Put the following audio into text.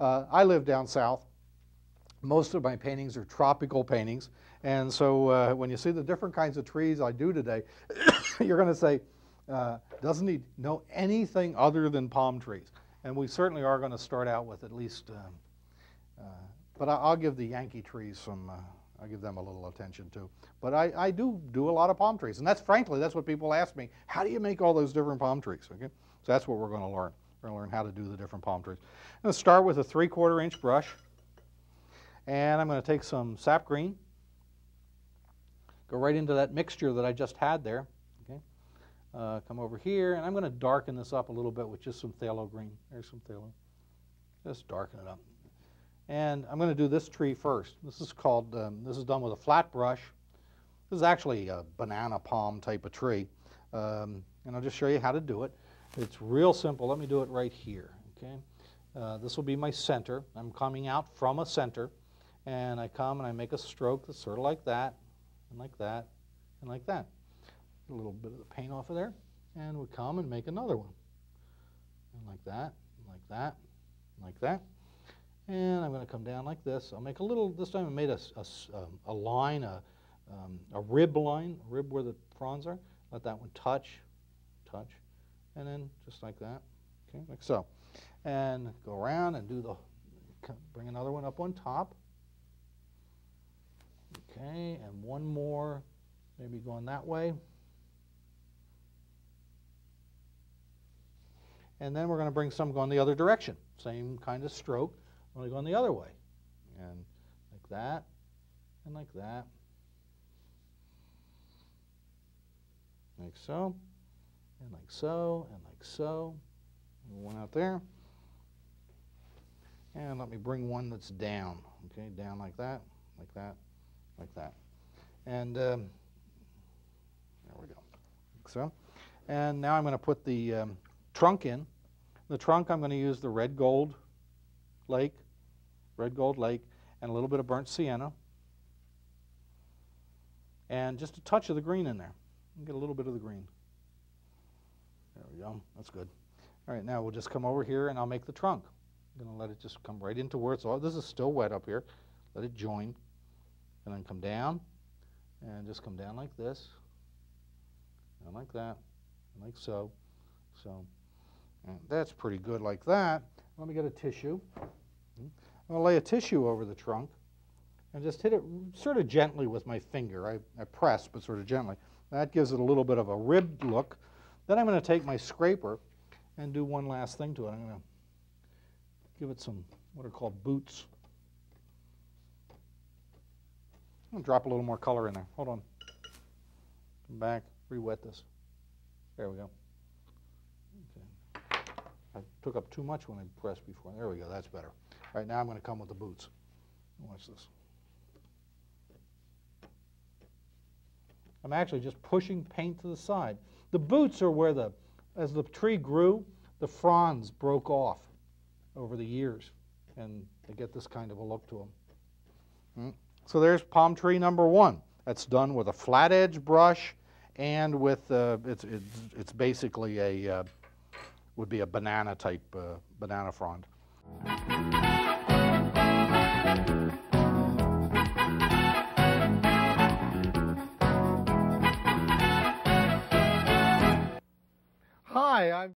Uh, I live down south. Most of my paintings are tropical paintings. And so uh, when you see the different kinds of trees I do today, you're going to say, uh, doesn't he know anything other than palm trees? And we certainly are going to start out with at least, um, uh, but I, will give the Yankee trees some, uh, I'll give them a little attention too. But I, I, do do a lot of palm trees. And that's frankly, that's what people ask me. How do you make all those different palm trees? Okay, So that's what we're going to learn. We're going to learn how to do the different palm trees. I'm going to start with a three quarter inch brush. And I'm going to take some sap green, go right into that mixture that I just had there. Okay, uh, come over here, and I'm going to darken this up a little bit with just some phthalo green. There's some phthalo. Just darken it up. And I'm going to do this tree first. This is called, um, this is done with a flat brush. This is actually a banana palm type of tree. Um, and I'll just show you how to do it. It's real simple. Let me do it right here. Okay. Uh, this will be my center. I'm coming out from a center and I come and I make a stroke that's sort of like that, and like that, and like that. A little bit of the paint off of there, and we come and make another one. And like that, like that, like that. And I'm going to come down like this. I'll make a little, this time I made a, a, um, a line, a, um, a rib line, rib where the fronds are. Let that one touch, touch, and then just like that, okay, like so. And go around and do the, bring another one up on top. Okay, and one more, maybe going that way. And then we're going to bring some going the other direction. Same kind of stroke, only going the other way. And like that, and like that. Like so, and like so, and like so. And one out there. And let me bring one that's down. Okay, down like that, like that, like that. And um, there we go, like so. And now I'm going to put the um, trunk in. The trunk, I'm going to use the red gold lake, red gold lake, and a little bit of burnt sienna. And just a touch of the green in there. Get a little bit of the green. There we go. That's good. All right, now we'll just come over here and I'll make the trunk. I'm going to let it just come right into where it's all. This is still wet up here. Let it join and then come down and just come down like this and like that and like so so and that's pretty good like that let me get a tissue I'm going to lay a tissue over the trunk and just hit it sort of gently with my finger I, I press but sort of gently that gives it a little bit of a ribbed look then I'm going to take my scraper and do one last thing to it I'm going to give it some what are called boots I'm going to drop a little more color in there. Hold on. Come back, re-wet this. There we go. Okay. I took up too much when I pressed before. There we go, that's better. All right, now I'm going to come with the boots. Watch this. I'm actually just pushing paint to the side. The boots are where the, as the tree grew, the fronds broke off over the years, and they get this kind of a look to them. Hmm? So there's palm tree number one. That's done with a flat edge brush and with, uh, it's, it's, it's, basically a, uh, would be a banana type, uh, banana frond. Hi, I'm